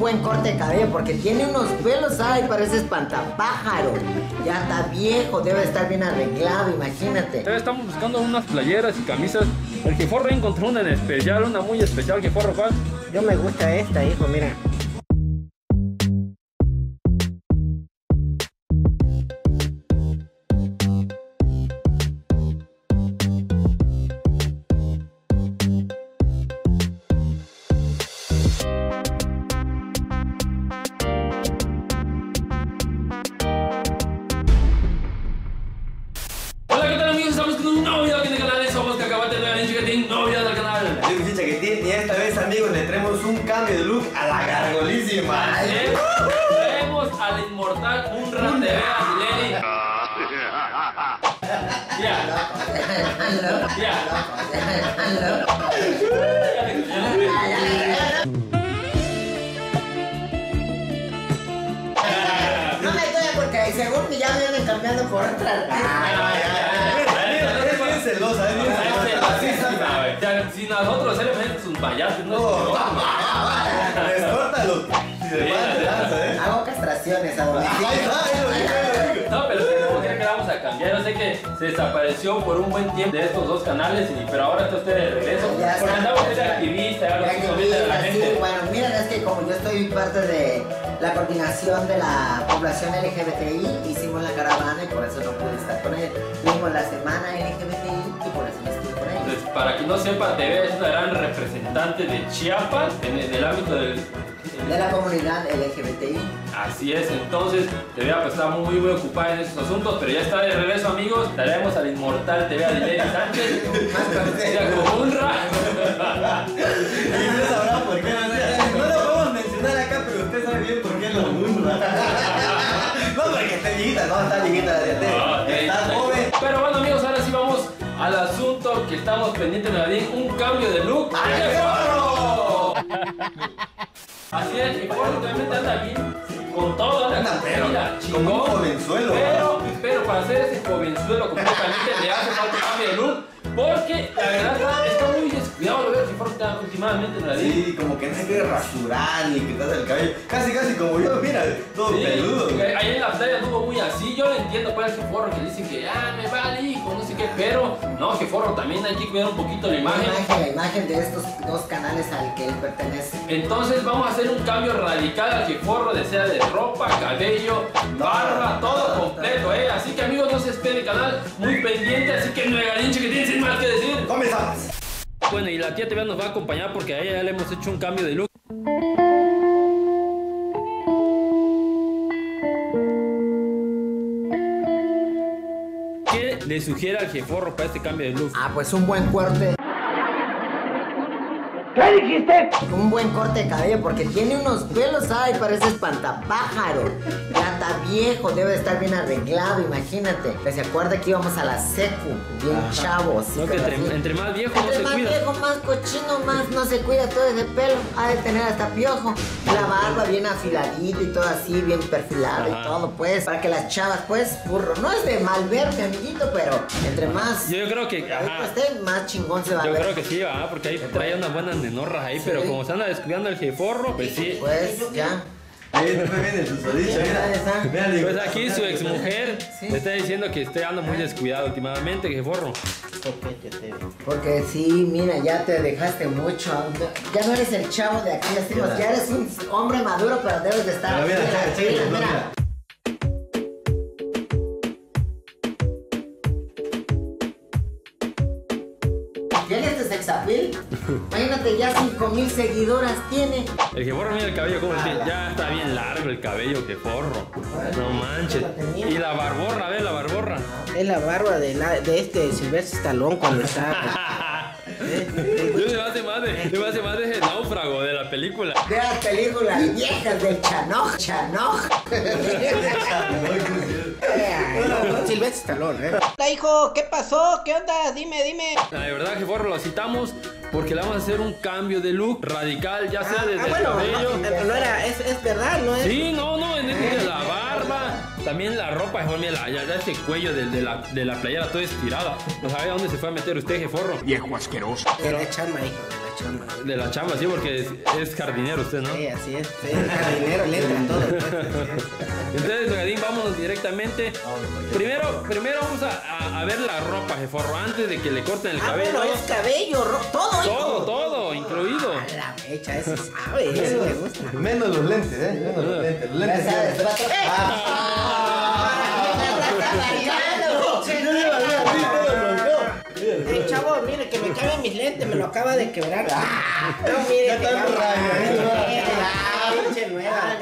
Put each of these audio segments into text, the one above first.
buen corte de cabello porque tiene unos pelos, ay, parece espantapájaro. Ya está viejo, debe estar bien arreglado, imagínate. Estamos buscando unas playeras y camisas. El Jeforro encontró una en especial, una muy especial. Jeforro, ¿cuál? Yo me gusta esta, hijo, mira. De look a la gargolísima. ¿Eh? Traemos al inmortal un de Bea Dileni. Ya, No me doy porque según ya me vienen cambiando por otra. Si nosotros éramos sus payasos, no. Les corta los. Si se de lanza, ¿eh? Hago castraciones a domicilio. Ahí está, ahí lo digo, ahí lo digo. No, pero tenemos que vamos a cambiar. Yo sé que se desapareció por un buen tiempo de estos dos canales, y- pero ahora está usted de regreso. Ya Porque está. andamos de activista, Ya comenta a la sí, gente. bueno, miren, es que como yo estoy parte de la coordinación de la población LGBTI, hicimos la caravana y por eso no pude estar con él. Vimos la semana LGBTI para quien no sepa, TV es una gran representante de Chiapas en el, del ámbito del. De la comunidad LGBTI. Así es, entonces TV pues, está muy, muy ocupada en esos asuntos, pero ya está de regreso, amigos. Traemos al inmortal TV a Dileni Sánchez, como Unra. Y usted sabrá por qué. No no lo podemos mencionar acá, pero usted sabe bien por qué lo burla. No, porque está viejita, no, está viejita la de Ah, ok. Está al asunto que estamos pendientes de un cambio de look. ¡Ay, qué ¡Forro! Así es, Forro realmente anda bien con todo, anda pero como un chingón. jovenzuelo, Pero, pero para hacer ese jovenzuelo completamente le hace falta un cambio de look. Porque la verdad está, está muy descuidado, lo veo si está últimamente en Nadine. Sí, como que no se quiere rasurar ni quitarse el cabello. Casi, casi como yo, mira, todo Sí, peludo. que ahí en la playa anduvo muy así. Yo lo entiendo para el forro que dice que ah, me vale hijo, no sé qué, pero no, que forro también hay que cuidar un poquito la La imagen. la imagen de estos dos canales al que él pertenece. Entonces vamos a hacer un cambio radical al que forro desea de ropa, cabello, barba, todo completo, eh. Así que amigos, no se esperen el canal muy pendiente, así que no hay que tiene más que decir. Comenzamos. Bueno, y la tía TV nos va a acompañar porque a ella ya le hemos hecho un cambio de look. ¿Qué le sugiere al jeforro para este cambio de look? Ah, pues un buen corte. Un buen corte de cabello porque tiene unos pelos, ay, parece espantapájaro. Ya está viejo, debe estar bien arreglado, imagínate. Que se acuerda que íbamos a la secu, bien chavos. No, que entre, entre más viejo no Entre se más cuida. viejo, más cochino, más no se cuida todo ese pelo. Ha de tener hasta piojo. La barba bien afiladita y todo así, bien perfilado Ajá. y todo, pues. Para que las chavas, pues, burro. No es de mal ver, mi amiguito, pero entre más. Yo creo que, ajá, esté, más chingón se va yo a ver. creo que sí, va, porque ahí trae unas buenas nenorras ahí, pero como se anda descuidando el jeforro, pues sí. Pues ya. Pues aquí su exmujer Sí. le está diciendo que usted anda muy descuidado últimamente, jeforro. Porque sí, mira, ya te dejaste mucho. Ya no eres el chavo de aquí, decimos, Ya. ya eres un hombre maduro, pero debes de estar. Checa, mira, no, mira. ¿Tienes este sexapil? Imagínate, ya 5 mil seguidoras tiene. El jeforro mira el cabello como tiene. Ya está bien largo el cabello, jeforro. No manches. Y la barborra, ve la barborra. Es la barba de, la, de este Silvestre Stallone cuando está. Yo se me hace más de, se me hace más de ese náufrago de la película. De las películas viejas del Chanoj, Chanoj. Silvestre Stallone, ¿eh? Hola, hijo, ¿qué pasó? ¿Qué onda? Dime, dime. La de verdad, jeforro, lo citamos porque le vamos a hacer un cambio de look radical, ya sea Ah, desde ah, el bueno, cabello. no, no era, es, es verdad, no es. Sí, no, no, en este de la barba, también la ropa, mira, ya, ya ese cuello de, de la, de la playera toda estirada. No sabe a dónde se fue a meter usted, jeforro. Viejo asqueroso. Hijo, de la chamba. De la chamba, sí, porque es, es jardinero usted, ¿no? Sí, así es. Sí, jardinero le entra todo. pues. Entonces, vámonos directamente. Primero, primero vamos a, a- ver la ropa, jeforro, antes de que le corten el Ah, cabello. bueno, es cabello, todo, hijo. Todo, todo, incluido. A la mecha, ese sabe, ese me gusta. Menos los lentes, ¿eh? Menos los lentes. Los lentes. Ya sabes, caben mis lentes, me lo acaba de quebrar. Ah, no, mire, Ya que está Ah,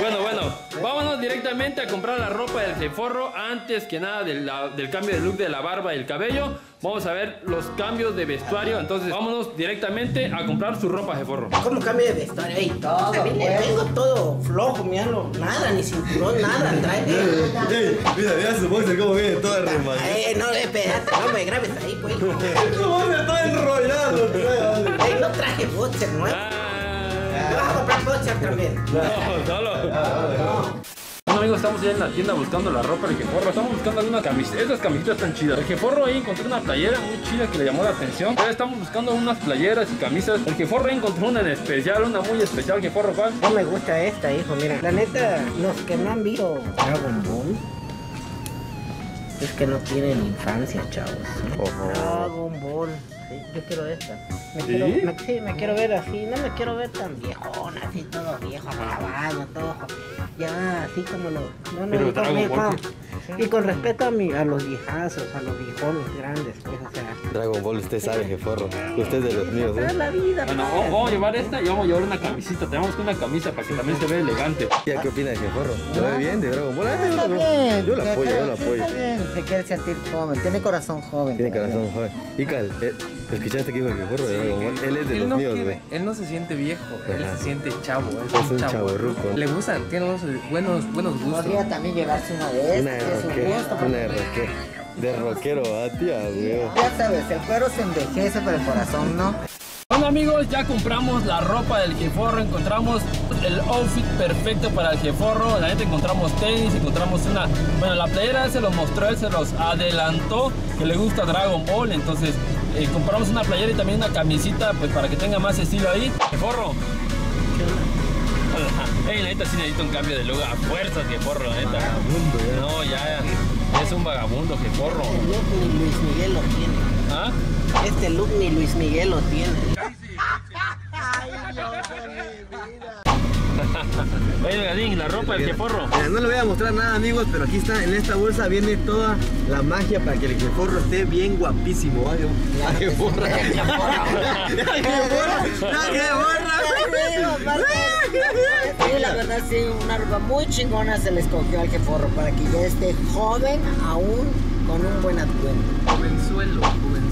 Bueno, bueno, vámonos directamente a comprar la ropa del jeforro antes que nada del, del cambio de look de la barba y el cabello. Vamos a ver los cambios de vestuario. Entonces, vámonos directamente a comprar su ropa, jeforro. ¿Cómo cambio de vestuario? Ey, Todo, le pues. tengo todo flojo, míralo. Nada, ni cinturón, nada. Trae. Ey, mira, mira su boxer cómo viene todo arremangado. Eh, no, espérate, no me grabes ahí, pues. ¿Cómo se está enrollado? Ey, no traje boxer nuevo. ¿Me vas a comprar boxer también? no, solo. Bueno amigos, estamos ya en la tienda buscando la ropa del jeforro. Estamos buscando algunas camisetas. Estas camisetas están chidas. El jeforro ahí encontró una playera muy chida que le llamó la atención. Pero estamos buscando unas playeras y camisas. El jeforro ahí encontró una en especial, una muy especial. Jeforro, ¿cuál? No me gusta esta, hijo, mira. La neta, los que no han visto Dragon Ball es que no tienen infancia, chavos. Dragon Ball. Sí, yo quiero esta. Me quiero, me, sí, me quiero ver así. No me quiero ver tan viejón, así todo viejo, grabado, todo. Ya, así como lo. No, no, Pero y con, Dragon y Ball, con- y con respeto a, mi, a los viejazos, a los viejones grandes, pues, o sea. Dragon Ball, usted sabe, jeforro. Usted es de los míos, ¿eh? la vida, Bueno, pues. vamos, a llevar esta y vamos a llevar una camisita. Tenemos una camisa para que también se vea elegante. ¿Ya qué opina de jeforro? ¿Lo ve bien de Dragon Ball? Ah, yo Está bien. Yo lo Ya apoyo, yo que apoyo. Está bien, se quiere sentir joven, tiene corazón joven. Tiene corazón, joven. Ical, eh, ¿escuchaste que dijo el jeforro de Dragon Ball? Él es de Él los no, míos, quiere- güey. él no se siente viejo, él se siente chavo, es, Es un chavorruco. Le gustan, tiene unos buenos, buenos gustos. Podría también llevarse una de Una estas, de es un rockero, gusto. una de rockero. De rockero, ah, tía, güey. Ya sabes, el cuero se envejece, pero el corazón no. Bueno amigos, ya compramos la ropa del jeforro, encontramos el outfit perfecto para el jeforro, la neta encontramos tenis, encontramos una, bueno la playera se los mostró, él se los adelantó, que le gusta Dragon Ball, entonces eh, compramos una playera y también una camisita pues para que tenga más estilo ahí. Jeforro. Ey, la neta sí necesita un cambio de look a fuerzas, jeforro, la neta. No, ya, ya es un vagabundo, jeforro. Este look ni Luis Miguel lo tiene. ¿Ah? Este look ni Luis Miguel lo tiene. Oye, Gadín, la ropa del jeforro. Mira, no le voy a mostrar nada amigos, pero aquí está, en esta bolsa viene toda la magia para que el jeforro esté bien guapísimo. Ay, La jeforra. La jeforra. La jeforra. Sí, la verdad sí, una ropa muy chingona se le escogió al jeforro para que ya esté joven aún con un buen atuendo. Jovenzuelo, jovenzuelo.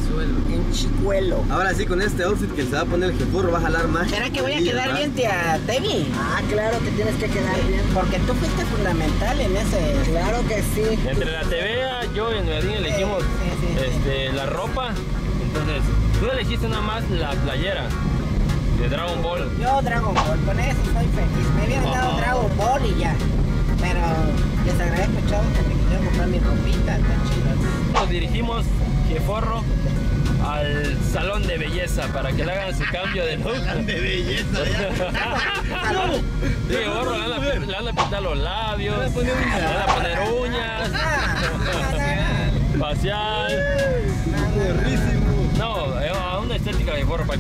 Ahora sí, con este outfit que se va a poner el jeforro va a jalar más. ¿Será que voy a quedar ¿verdad? bien, tía Tevi? Ah, claro que tienes que quedar bien. Porque tú fuiste fundamental en ese. Claro que sí. Entre la TVA, yo y Gadín elegimos Sí, sí, sí. este, la ropa. Entonces, tú elegiste nada más la playera de Dragon Ball. Yo Dragon Ball, con eso estoy feliz. Me habían dado. Dragon Ball y ya. Pero les agradezco, chavos, que me quisieron comprar mi ropita, tan chida. Nos dirigimos, jeforro, al salón de belleza para que le hagan su cambio de look. De belleza, ya. Sí, le van a pintar los labios, le van a poner uñas,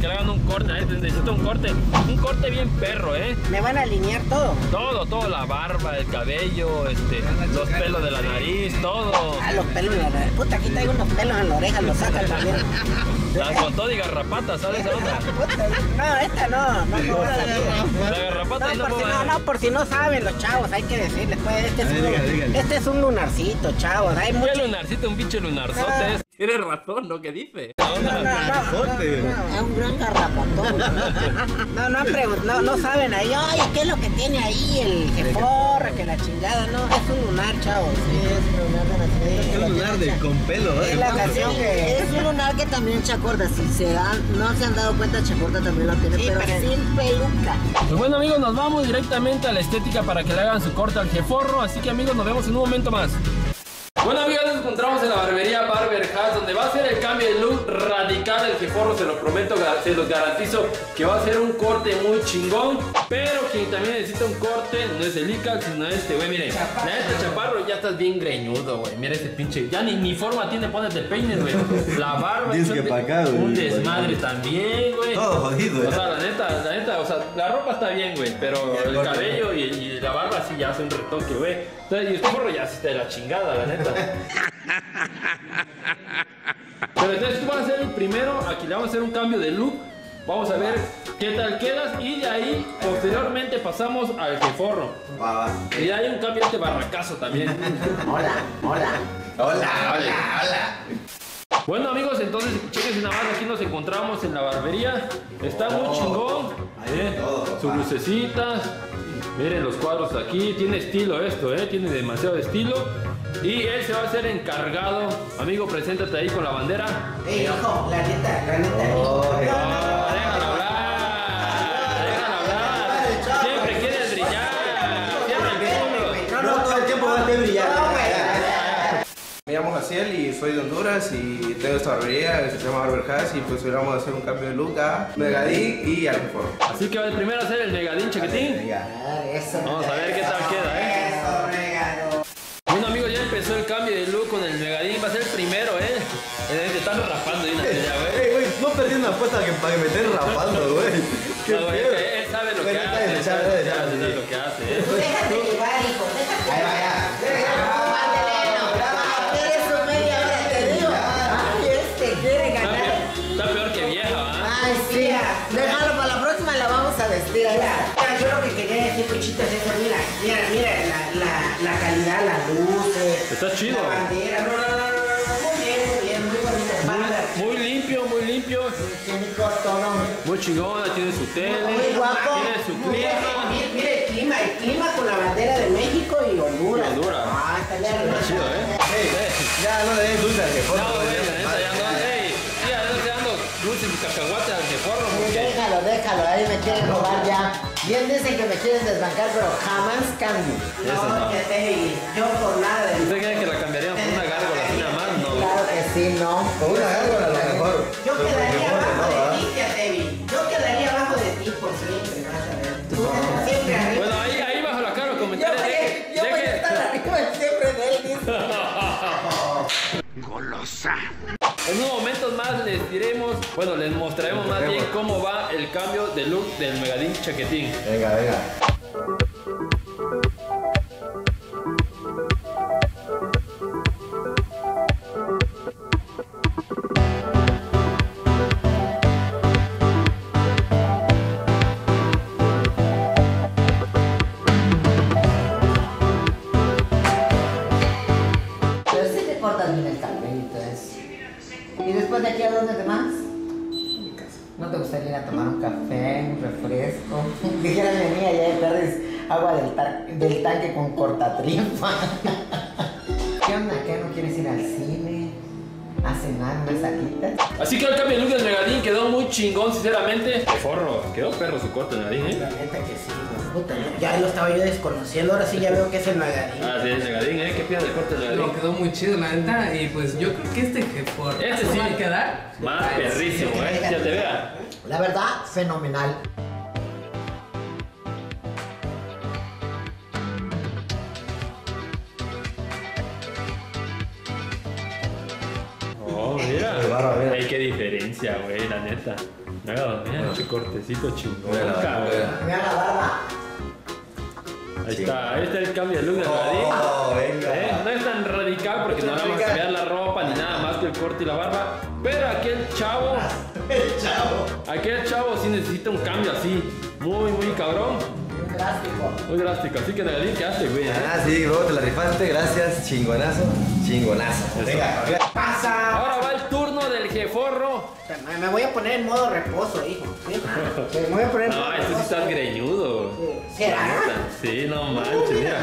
que le hagan un corte, eh, necesito un corte, un corte bien perro, eh. Me van a alinear todo. Todo, todo, la barba, el cabello, este, los pelos de la nariz, todo. Ah, los pelos en la oreja. Puta, aquí traigo unos pelos en la oreja, los sacan también. La- con todo y garrapata, ¿sabes esa onda? No, esta no, no, no. La garrapata No, no, por si puedo- no, no, por si no saben los chavos, hay que decirles, pues, este es, A ver, un, dígale, dígale. este es un lunarcito, chavos, hay ¿Qué mucho... lunarcito, un pinche lunarzote? Es? Tienes razón, ¿no? ¿Qué dice? Es un gran garrapatón. no, no, han no, no saben ahí, oye, ¿qué es lo que tiene ahí el jeforra, que la chingada? No, es un lunar, chavos, sí, es un lunar de nacimiento. Es un lunar de con pelo, Es ¿eh? la canción que... Es un lunar que también Chacorda, si se dan, no se han dado cuenta, Chacorda también lo tiene, Sí, pero pero- sin peluca. Pues bueno amigos, nos vamos directamente a la estética para que le hagan su corte al jeforro, así que amigos, nos vemos en un momento más. Bueno amigos, nos encontramos en la barbería Barber House donde va a ser el cambio de look radical del jeforro, se lo prometo, se los garantizo que va a ser un corte muy chingón. Pero quien también necesita un corte no es el Ical, sino este güey, miren. La este chaparro ya estás bien greñudo, güey. Mira este pinche, ya ni, ni forma tiene, ponete peines, güey. La barba es que un, pa' acá, güey. un desmadre también, güey. Todo jodido, O eh. sea, la neta, la neta, o sea, la ropa está bien, güey, pero el cabello y, y la barba sí ya hace un retoque, güey. Entonces, y este morro ya se está de la chingada, la neta. Pero entonces tú vas a ser el primero, aquí le vamos a hacer un cambio de look. Vamos a ver qué tal quedas y de ahí posteriormente pasamos al jeforro. Va, va. Y de ahí un cambio este barracazo también. Hola, hola. Hola, hola, hola. Bueno amigos, entonces chequen nada más, aquí nos encontramos en la barbería. Está muy chingón. ¿eh? de Sus lucecitas. Miren los cuadros aquí. Tiene estilo esto, ¿eh? Tiene demasiado estilo. Y él se va a hacer encargado. Amigo, preséntate ahí con la bandera. Ey, hijo, la neta, la neta. Oh, llamo Jaciel y soy de Honduras y tengo esta barbería que se llama Barber House y pues hoy vamos a hacer un cambio de look a Megadí y al. Así que va el primero a hacer el megadín Eso. Vamos a ver qué tal queda, ¿eh? Eso, regalo. Bueno amigos, ya empezó el cambio de look con el Megadín, va a ser el primero, ¿eh? Eh, Te están rapando de una güey. Ey, güey, no perdí una apuesta que para que me estén rapando, güey. Qué No, él, sabe que hace, lo que chido. La bandera, no, no, no, no, no, muy bien, muy bien, muy bonito. Bárbara. Muy limpio, muy limpio, muy chingona, tiene su tele, Muy guapo. tiene su clima. mira el clima, el clima con la bandera de México y Honduras. Y Honduras. Ah, está Está chido, ¿eh? Ya no le des dulce al jefe. No, güey, la neta ya no, ey, ya estoy dando dulces y cacahuates al jeforro. Déjalo, déjalo, ahí me quieren robar ya. Bien me quieren desbancar, pero jamás cambio. No. No, fíjate, yo por nada de... ¿Usted cree que la cambiarían por una gárgola así nada más? No. Claro que sí, ¿no? Con una gárgola a lo mejor. Yo quedaría que abajo de ti, fíjate, Vi. Yo quedaría abajo de ti por siempre, vas a ver. Tú siempre arriba. Bueno, ahí, ahí bajo la cara comentarios. yo voy a estar arriba siempre de él, dice. En unos momentos más les diremos, bueno, les mostraremos más bien cómo va el cambio de look del Megadin Chaquetín. Venga, venga. Tanque con cortatripa. ¿Qué onda? ¿Qué? ¿No quieres ir al cine? ¿A cenar unas alitas? Así que el cambio de look del Megadin quedó muy chingón, sinceramente. De forro, quedó perro su corte el Megadin, La ¿eh? neta que sí. Puta, ya lo estaba yo desconociendo, ahora sí ya veo que es el Magadín. Ah, sí, el Megadin, ¿eh? ¿Qué piensas del corte del No, Megadin? quedó muy chido, la neta. Y pues yo creo que este que por Este sí. va a quedar. Más perrísimo, ¿eh? Ya te vea. La verdad, fenomenal. Güey, la neta. Mira, mira, qué cortecito chingón, Mira, cabrón. Mira la barba. Ahí está, ahí está el cambio de look Megadin. Oh, ¿Eh? venga. No es tan radical porque no le vamos a cambiar la ropa ni nada más que el corte y la barba. Pero aquel chavo, aquel chavo sí necesita un cambio así, muy, muy cabrón, Un drástico. muy drástico. Así que Megadin, ¿qué hace, güey? Ah, sí, luego te la rifaste, gracias, chingonazo, chingonazo. Venga, venga. ¡Pasa! Ahora va del jeforro. Me- voy a poner en modo reposo, hijo. ¿sí? Me voy a poner en No, modo este sí estás greñudo. ¿Será? La. Sí, no manches, mira.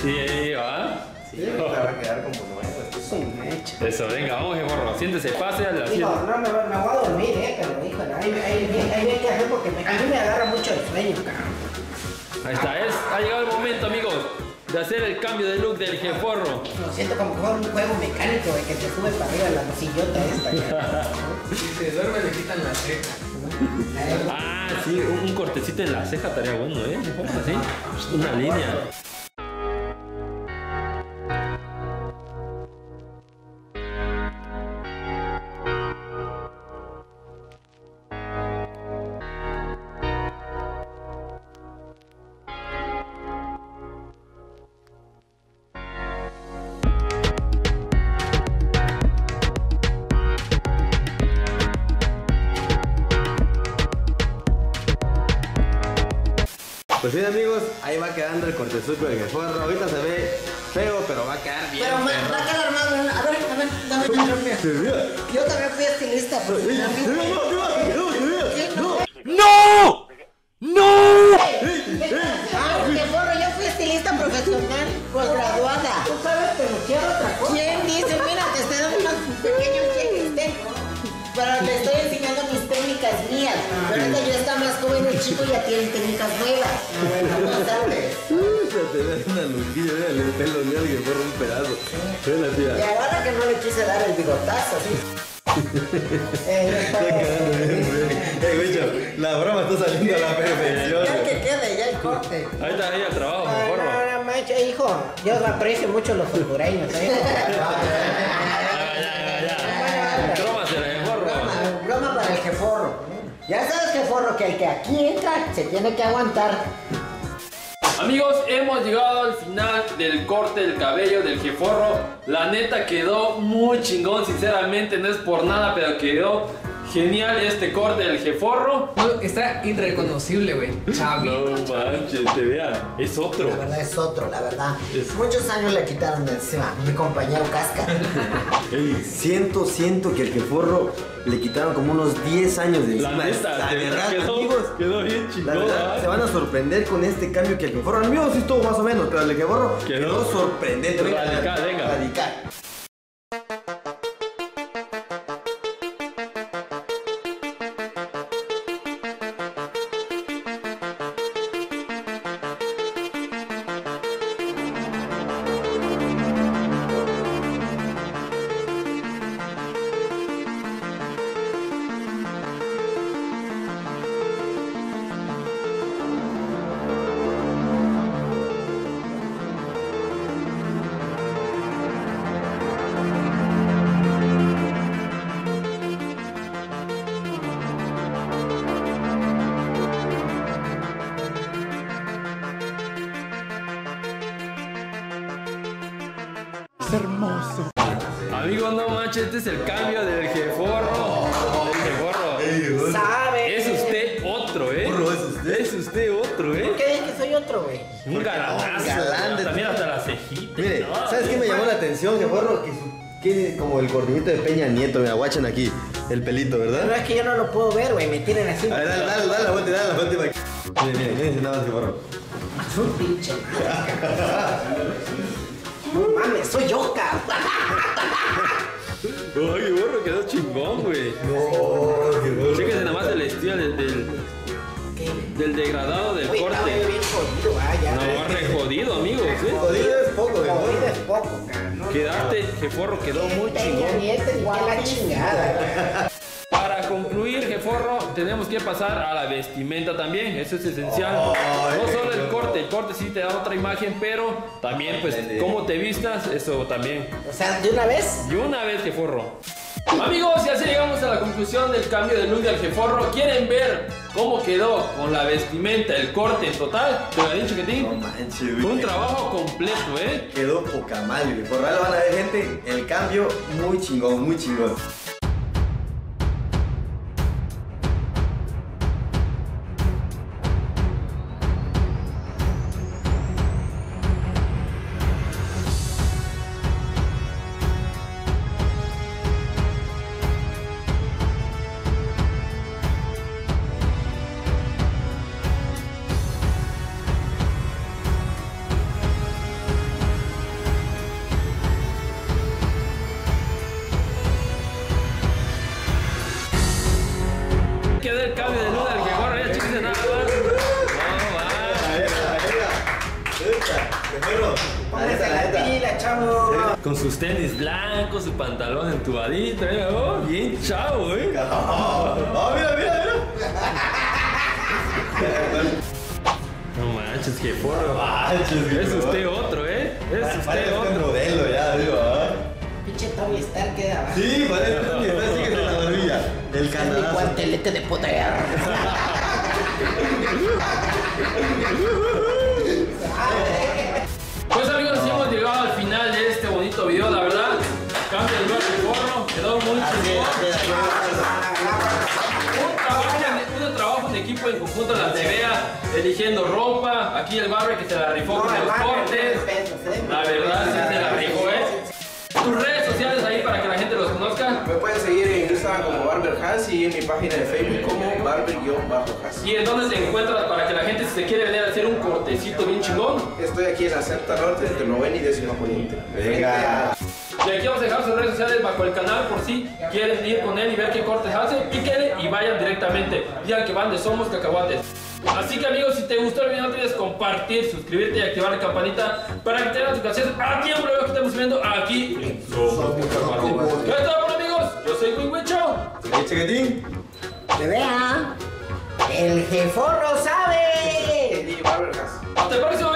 Sí, ahí va. Sí, ahorita va a quedar como nuevo. Es un hecho. Eso, venga, vamos, jeforro. Siéntese, pase al Hijo, asiento. no, me, voy- me voy a dormir, eh, pero híjole, ahí, ahí, ahí hay que hacer porque me- a mí me agarra mucho el sueño, cabrón. Ahí está, es, ha llegado el momento, amigos, de hacer el cambio de look del jeforro. Lo siento como que un juego mecánico, güey, que te sube para arriba la sillota esta. Si se duerme le quitan la ceja. Ah, sí, un, un cortecito en la ceja estaría bueno, ¿eh? Así, una línea. El cortezuco del jeforro. Ahorita se ve feo, pero va a quedar bien. Pero ma- va a quedar más. A ver, a ver, dame. Se vea. Yo también fui estilista, pero se vea, no, se se se. No. ¡No! ¡No! Ah, forro, yo fui estilista profesional, posgraduada. Tú sabes, pero quiero otra cosa. ¿Quién dice? Mira, te estoy dando unos pequeños cheques, ten. Pero le estoy enseñando mis técnicas mías. Pero ahorita ya está más joven el chico y ya tiene técnicas nuevas. Te ve una lunquilla, mira el pelo mío al jeforro un pedazo. Ven la Y tía. ahora que no le quise dar el bigotazo, sí. Eh, yo estaba- Eh, bicho, la broma está saliendo a la perfección. Ya que quede, ya el corte. Ahí está ahí el trabajo, No, jeforro. no, no, macho, hijo. Yo aprecio mucho los hondureños, ¿eh? Bromas el jeforro. Broma, broma para el jeforro. Ya sabes, jeforro, que el que aquí entra se tiene que aguantar. Amigos, hemos llegado al final del corte del cabello del jeforro. La neta quedó muy chingón, sinceramente, no es por nada, pero quedó genial este corte del jeforro. No, está irreconocible, güey. Chavi. No manches, te vea, es otro. La verdad es otro, la verdad. Es- Muchos años le quitaron de encima. Mi compañero Casca. Ey, siento, siento que el jeforro le quitaron como unos 10 años de La neta, la verdad, quedó, amigos. quedó bien La chingón. verdad, ¿ah? se van a sorprender con este cambio que el jeforro. El mío sí estuvo más o menos, pero el de jeforro Quedó quedó, sorprendente. Venga, radical, venga. Radical. Amigos, no manches, este es el cambio del jeforro. Del jeforro. ¿Sabe? Es usted otro, ¿eh? Es usted. Es usted otro, ¿eh? ¿Qué es que soy otro, güey? Un galanazo. galán de- También hasta la cejita. Mire, ¿no? ¿sabes qué me llamó la atención, jeforro? Que su- tiene como el cortinito de Peña Nieto, mira, guachan aquí. El pelito, ¿verdad? es que yo no lo puedo ver, güey. Me tienen así. A ver, dale, dale, dale la vuelta, dale la vuelta. Mire, mire, mire, nada más, jeforro. Es un pinche. No mames, soy yo, cabrón. Ay, jeforro, quedó chingón, güey. No, jeforro. Chéquese nada más el estilo del, del, ¿Qué? del degradado del Güey, está corte. bien jodido, ah, ya. No, re jodido, amigos, ¿eh? Jodido es poco, Jodido jeforro. es poco, cabrón. ¿no? Quedaste, jeforro, quedó muy Peña chingón. Nieto, igual la chingada. Tenemos que pasar a la vestimenta también, eso es esencial. No solo el corte, el corte sí te da otra imagen, pero también pues cómo te vistas, eso también. O sea, de una vez. Y una vez, jeforro. Amigos, y así llegamos a la conclusión del cambio de look del jeforro. ¿Quieren ver cómo quedó con la vestimenta, el corte en total? Te lo he dicho que ti. No manches, Fue un güey. trabajo completo, ¿eh? Quedó poca madre, güey. Por ahora van a ver, gente, el cambio muy chingón, muy chingón. cambio de luz al que corre nada más. Con sus tenis blancos, su pantalón entubadito, ¿eh? bien chavo, eh. Mira, mira, mira. No manches, que porro. Es usted otro, eh. Es usted otro. modelo ya, digo. Pinche Tony Stark queda abajo. Sí, parece que está así que se la barbilla. El Mi canadazo. guantelete de poder. Pues amigos, hemos llegado al final de este bonito video, la verdad. Cambio el lugar de forro, quedó muy chingón. Un trabajo, en, un trabajo en equipo en conjunto en la TVA, eligiendo ropa. Aquí el barber que se la rifó con los cortes. La verdad, sí se la rifó, ¿eh? Para que la gente los conozca. Me pueden seguir en Instagram como Barber Hans y en mi página de Facebook como Barber-Hans. ¿Y en dónde te encuentras para que la gente, si se quiere venir a hacer un cortecito bien chingón? Estoy aquí en la Certa Norte entre novena y décima poniente. Venga. Y aquí vamos a dejar sus redes sociales bajo el canal por si quieren ir con él y ver qué cortes hace, píquenle y vayan directamente. Digan que van de Somos Cacahuates. Así que amigos, si te gustó el video, no olvides compartir, suscribirte y activar la campanita para que te den notificaciones a tiempo lo que estamos viendo aquí en ¿Qué tal, amigos? Yo soy Wingwicho. Soy Chiquitín. ¡Que vea! ¡El jeforro sabe! Hasta el próximo